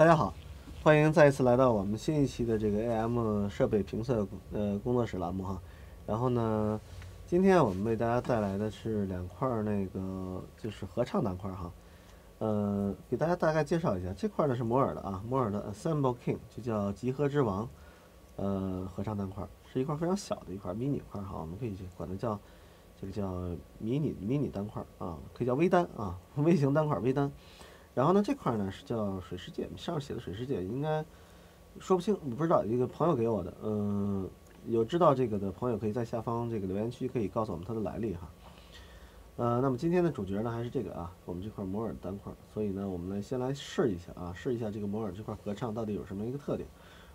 大家好，欢迎再一次来到我们新一期的这个 AM 设备评测呃工作室栏目哈。然后呢，今天我们为大家带来的是两块儿那个就是合唱单块哈。呃，给大家大概介绍一下，这块呢是摩尔的啊，摩尔的 Assemble King 就叫集合之王，呃，合唱单块是一块非常小的一块迷你块哈，我们可以管它叫这个叫迷你迷你单块啊，可以叫微单啊，微型单块微单。然后呢，这块呢是叫水世界，上面写的水世界应该说不清，不知道一个朋友给我的，嗯，有知道这个的朋友可以在下方这个留言区可以告诉我们它的来历哈。呃，那么今天的主角呢还是这个啊，我们这块摩尔单块，所以呢我们来先来试一下啊，试一下这个摩尔这块合唱到底有什么一个特点。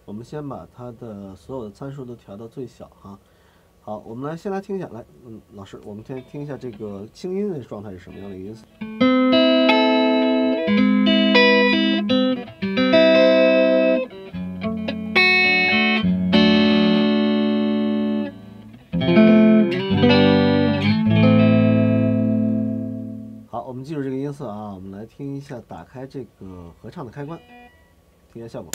我们先把它的所有的参数都调到最小哈。好，我们来先来听一下，来，嗯，老师，我们先听一下这个清音的状态是什么样的一个音色。我们记住这个音色啊，我们来听一下，打开这个合唱的开关，听一下效果。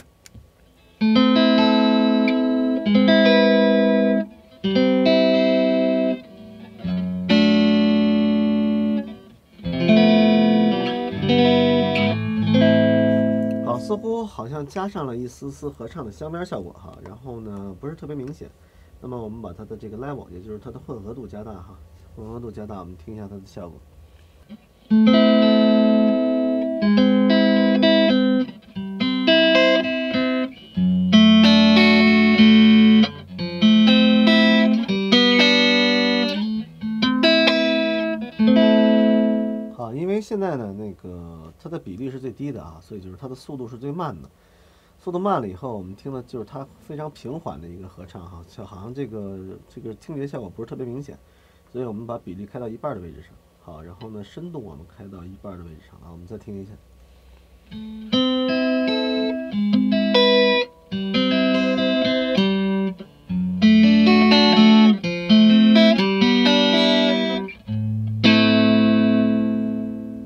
好，似乎好像加上了一丝丝合唱的镶边效果哈，然后呢不是特别明显。那么我们把它的这个 level，也就是它的混合度加大哈，混合度加大，我们听一下它的效果。好，因为现在呢，那个它的比例是最低的啊，所以就是它的速度是最慢的。速度慢了以后，我们听的就是它非常平缓的一个合唱哈，就好像这个这个听觉效果不是特别明显，所以我们把比例开到一半的位置上。好，然后呢，深度我们开到一半的位置上啊，我们再听一下。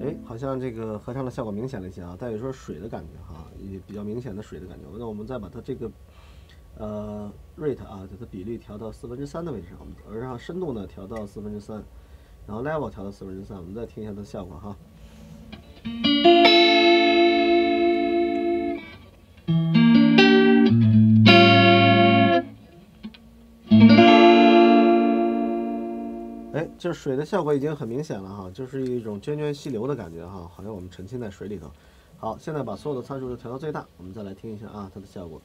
哎，好像这个合唱的效果明显了一些啊，再有说水的感觉哈，也比较明显的水的感觉。那我们再把它这个呃 rate 啊，它的比例调到四分之三的位置上，我们而让深度呢调到四分之三，然后 level 调到四分之三，我们再听一下它的效果哈。哎，这水的效果已经很明显了哈，就是一种涓涓细流的感觉哈，好像我们沉浸在水里头。好，现在把所有的参数都调到最大，我们再来听一下啊，它的效果。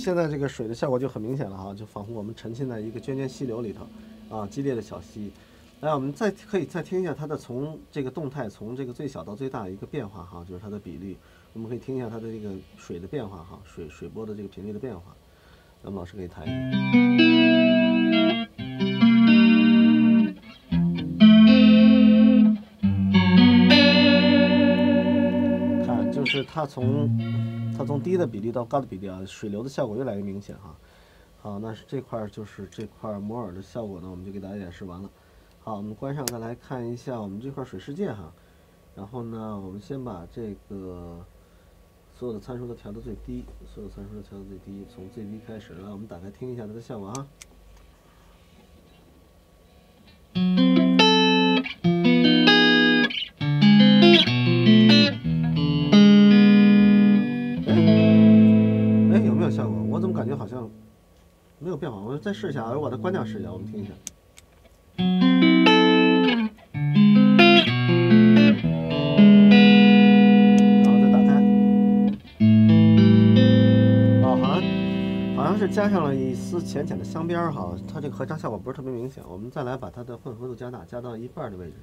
现在这个水的效果就很明显了哈，就仿佛我们沉浸在一个涓涓溪流里头，啊，激烈的小溪。来，我们再可以再听一下它的从这个动态从这个最小到最大一个变化哈，就是它的比例。我们可以听一下它的这个水的变化哈，水水波的这个频率的变化。咱们老师可以弹一下。看，就是它从它从低的比例到高的比例啊，水流的效果越来越明显哈。好，那是这块就是这块儿摩尔的效果呢，我们就给大家演示完了。好，我们关上再来看一下我们这块水世界哈。然后呢，我们先把这个所有的参数都调到最低，所有参数都调到最低，从最低开始。来，我们打开听一下它的效果啊。好像没有变化？我再试一下，我把它关掉试一下，我们听一下。然后再打开。哦，好像好像是加上了一丝浅浅的镶边儿哈，它这个合唱效果不是特别明显。我们再来把它的混合度加大，加到一半的位置，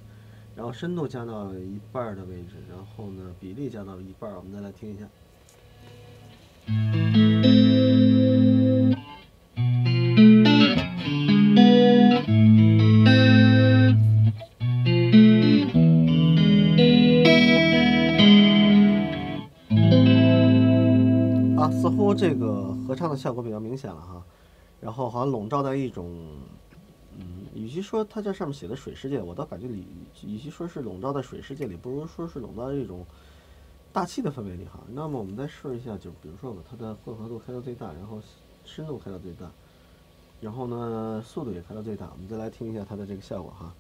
然后深度加到一半的位置，然后呢比例加到一半，我们再来听一下。个合唱的效果比较明显了哈，然后好像笼罩在一种，嗯，与其说它这上面写的水世界，我倒感觉里，与其说是笼罩在水世界里，不如说是笼罩在一种大气的氛围里哈。那么我们再试一下，就比如说把它的混合度开到最大，然后深度开到最大，然后呢速度也开到最大，我们再来听一下它的这个效果哈。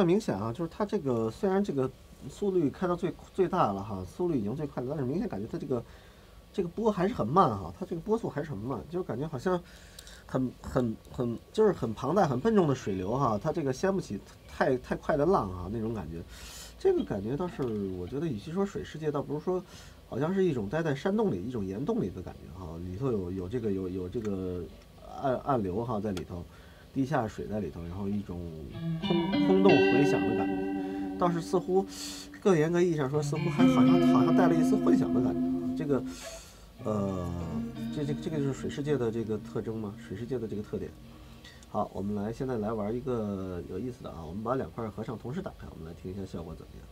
哎，感觉到明显啊，就是它这个虽然这个速率开到最最大了哈，速率已经最快了，但是明显感觉它这个这个波还是很慢哈，它这个波速还是很慢，就是感觉好像很很很就是很庞大、很笨重的水流哈，它这个掀不起太太快的浪啊那种感觉。这个感觉倒是我觉得，与其说水世界，倒不如说好像是一种待在山洞里、一种岩洞里的感觉哈，里头有有这个有有这个暗暗流哈在里头。地下水在里头，然后一种空空洞回响的感觉，倒是似乎更严格意义上说，似乎还好像好像带了一丝混响的感觉啊。这个，呃，这这这个就是水世界的这个特征吗？水世界的这个特点。好，我们来现在来玩一个有意思的啊，我们把两块合唱同时打开，我们来听一下效果怎么样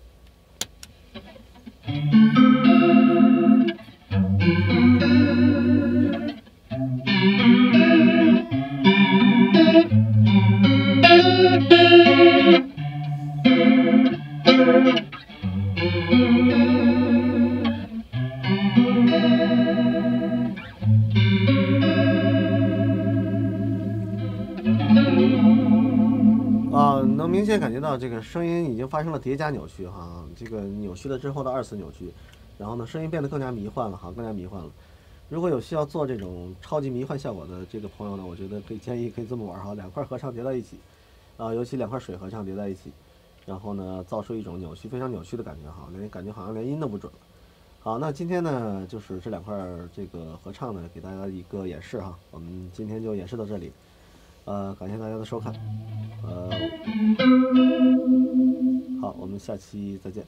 明显感觉到这个声音已经发生了叠加扭曲哈，这个扭曲了之后的二次扭曲，然后呢，声音变得更加迷幻了哈，更加迷幻了。如果有需要做这种超级迷幻效果的这个朋友呢，我觉得可以建议可以这么玩哈，两块合唱叠在一起，啊，尤其两块水合唱叠在一起，然后呢，造出一种扭曲非常扭曲的感觉哈，连感觉好像连音都不准了。好，那今天呢，就是这两块这个合唱呢，给大家一个演示哈，我们今天就演示到这里，呃，感谢大家的收看，呃，好，我们下期再见。